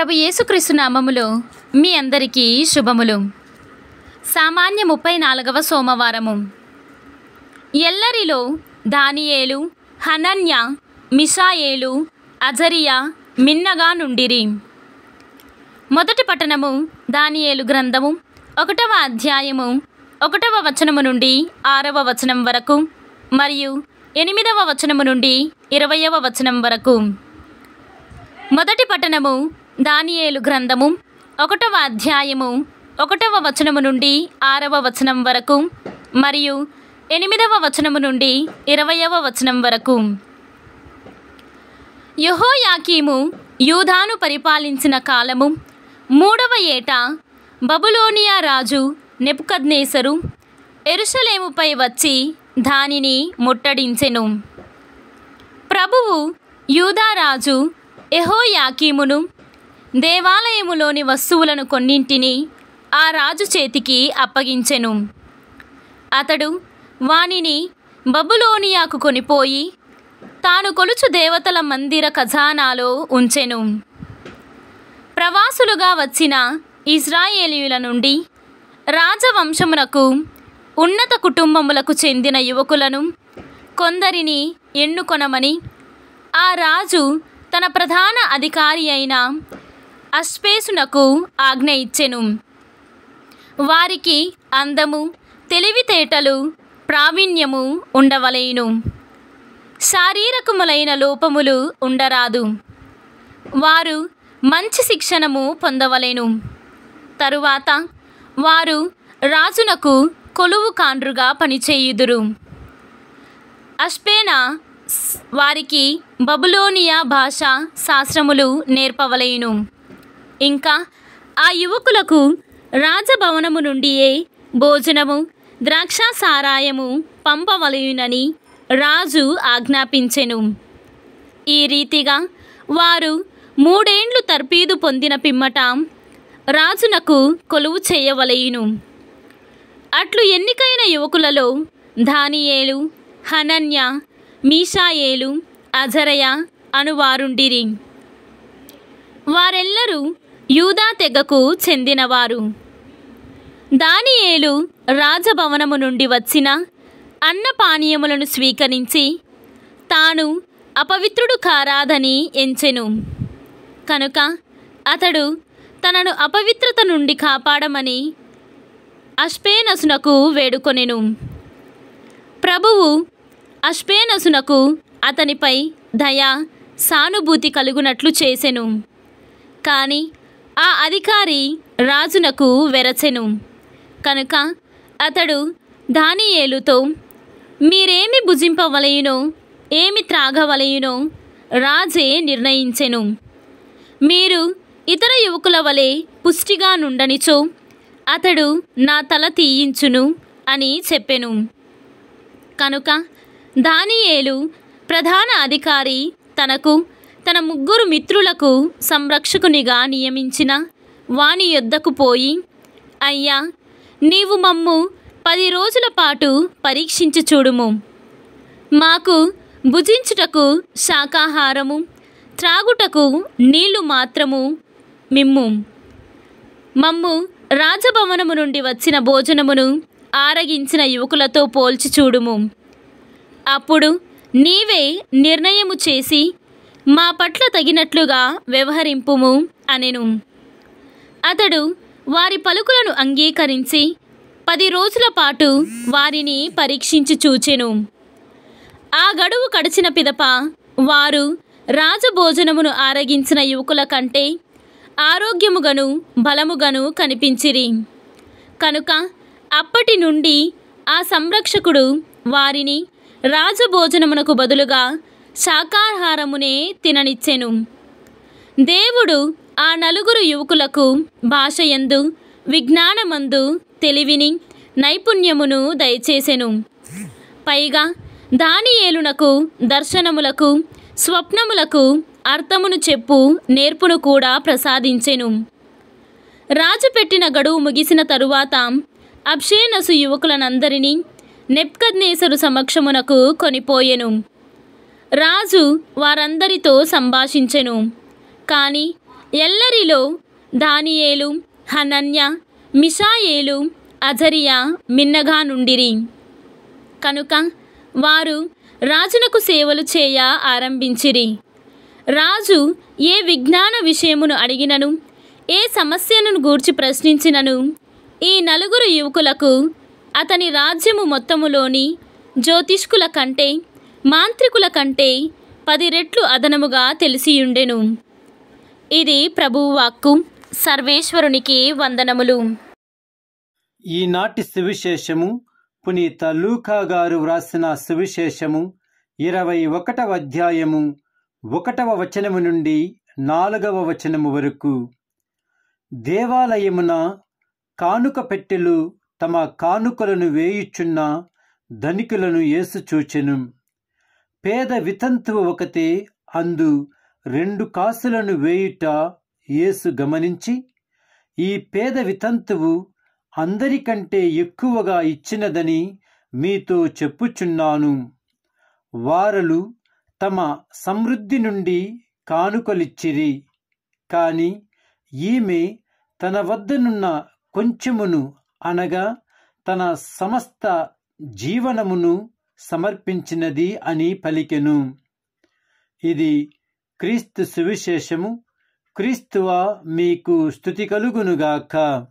ప్రభు యేసుక్రీస్తు నామములో మీ అందరికీ శుభములు. సామాన్య ముప్పై నాలుగవ సోమవారము. ఎల్లరిలో దానియేలు హనన్య మిషాయేలు అజరియా మిన్నగా నుండిరి. మొదటి పట్టణము దానియేలు గ్రంథము ఒకటవ అధ్యాయము ఒకటవ వచనము నుండి ఆరవ వచనం వరకు మరియు ఎనిమిదవ వచనము నుండి ఇరవయవ వచనం వరకు. మొదటి పట్టణము దానియేలు గ్రంథము ఒకటవ అధ్యాయము ఒకటవ వచనము నుండి ఆరవ వచనం వరకు మరియు ఎనిమిదవ వచనము నుండి ఇరవయవ వచనం వరకు. యెహోయాకీము యూదాను పరిపాలించిన కాలము మూడవ ఏట బబులోనియా రాజు నెపుకద్నేసరు ఎరుషలేముపై వచ్చి దానిని ముట్టడించెను. ప్రభువు యూదారాజు ఎహోయాకీమును దేవాలయములోని వస్తువులను కొన్నింటిని ఆ రాజు చేతికి అప్పగించెను. అతడు వానిని బబులోనియాకు కొనిపోయి తాను కొలుచు దేవతల మందిర ఖజానాలో ఉంచెను. ప్రవాసులుగా వచ్చిన ఇజ్రాయేలీయుల నుండి రాజవంశమునకు ఉన్నత కుటుంబములకు చెందిన యువకులను కొందరిని ఎన్నుకొనమని ఆ రాజు తన ప్రధాన అధికారి అయిన అశ్వేసునకు ఆజ్ఞ ఇచ్చెను. వారికి అందము తెలివితేటలు ప్రావీణ్యము ఉండవలేను. శారీరకములైన లోపములు ఉండరాదు. వారు మంచి శిక్షణము పొందవలెను. తరువాత వారు రాజునకు కొలువు కాండ్రుగా పనిచేయుదురు. అష్పేనా వారికి బబులోనియా భాష శాస్త్రములు నేర్పవలేను. ఇంకా ఆ యువకులకు రాజభవనము నుండియే భోజనము ద్రాక్ష సారాయము పంపవలయునని రాజు ఆజ్ఞాపించెను. ఈ రీతిగా వారు మూడేండ్లు తర్పీదు పొందిన పిమ్మట రాజునకు కొలువు చేయవలయును. అట్లు ఎన్నికైన యువకులలో దానియేలు హనన్య మీషాయేలు అజరయ అనువారుండిరి. వారెల్లరూ యూదా తెగకు చెందినవారు. దానియేలు రాజభవనము నుండి వచ్చిన అన్నపానీయములను స్వీకరించి తాను అపవిత్రుడు కారాదని ఎంచెను. కనుక అతడు తనను అపవిత్రత నుండి కాపాడమని అష్పేనసునకు వేడుకొనెను. ప్రభువు అష్పేనసునకు అతనిపై దయ సానుభూతి కలుగునట్లు చేసెను. కానీ ఆ అధికారి రాజునకు వెరచెను. కనుక అతడు దానియేలుతో మీరేమి భుజింపవలయునో ఏమి త్రాగవలయునో రాజే నిర్ణయించెను. మీరు ఇతర యువకుల వలె పుష్టిగా నుండనిచో అతడు నా తల తీయించును అని చెప్పెను. కనుక దానియేలు ప్రధాన అధికారి తనకు తన ముగ్గురు మిత్రులకు సంరక్షకునిగా నియమించిన వాని యొద్దకు పోయి అయ్యా నీవు మమ్ము పది రోజుల పాటు పరీక్షించి చూడుము. మాకు భుజించుటకు శాకాహారము త్రాగుటకు నీళ్ళు మాత్రము మిమ్ము. మమ్ము రాజభవనము నుండి వచ్చిన భోజనమును ఆరగించిన యువకులతో పోల్చి చూడుము. అప్పుడు నీవే నిర్ణయము చేసి మా పట్ల తగినట్లుగా వ్యవహరింపుము అనెను. అతడు వారి పలుకులను అంగీకరించి పది రోజుల పాటు వారిని పరీక్షించి చూచెను. ఆ గడువు కడిచిన పిదప వారు రాజభోజనమును ఆరగించిన యువకుల కంటే ఆరోగ్యముగను బలముగను కనిపించిరి. కనుక అప్పటి నుండి ఆ సంరక్షకుడు వారిని రాజభోజనమునకు బదులుగా శాకాహారమునే తిననిచ్చెను. దేవుడు ఆ నలుగురు యువకులకు భాషయందు విజ్ఞానమందు తెలివిని నైపుణ్యమును దయచేసెను. పైగా దానియేలునకు దర్శనములకు స్వప్నములకు అర్థమును చెప్పు నేర్పును కూడా ప్రసాదించెను. రాజు పెట్టిన గడువు ముగిసిన తరువాత అబ్షేనసు యువకులనందరినీ నెప్కద్నేసరు సమక్షమునకు కొనిపోయెను. రాజు వారందరితో సంభాషించెను. కానీ ఎల్లరిలో దానియేలు హనన్య మిషాయేలు అజరియా మిన్నగా నుండిరి. కనుక వారు రాజునకు సేవలు చేయ ఆరంభించిరి. రాజు ఏ విజ్ఞాన విషయమును అడిగినను ఏ సమస్యను గూర్చి ప్రశ్నించినను ఈ నలుగురు యువకులకు అతని రాజ్యము మొత్తములోని జ్యోతిష్కుల కంటే మాంత్రికుల కంటే పది రెట్లు అదనముగా తెలిసియుండెను. ఇది ప్రభువు వాక్కు సర్వేశ్వరునికి వందనములు. ఈనాటి సువిశేషము పునీత లూకా గారు వ్రాసిన సువిశేషము ఇరవై ఒకటవ అధ్యాయము ఒకటవ వచనము నుండి నాలుగవ వచనము వరకు. దేవాలయమున కానుక పెట్టెలు తమ కానుకలను వేయుచున్న ధనికులను ఏసు చూచెను. పేద వితంతువు ఒకతే అందు రెండు కాసులను వేయుట యేసు గమనించి ఈ పేద వితంతువు అందరికంటే ఎక్కువగా ఇచ్చినదని మీతో చెప్పుచున్నాను. వారలు తమ సమృద్ధి నుండి కానుకలిచ్చిరి కాని ఈమె తన వద్దనున్న కొంచెమును అనగా తన సమస్త జీవనమును సమర్పించినది అని పలికెను. ఇది క్రీస్తు సువిశేషము. క్రీస్తువ మీకు స్థుతి కలుగునుగాక.